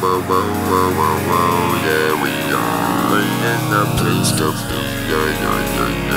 whoa, whoa, whoa, whoa, whoa, yeah, we are in the place to be, yeah, yeah, yeah.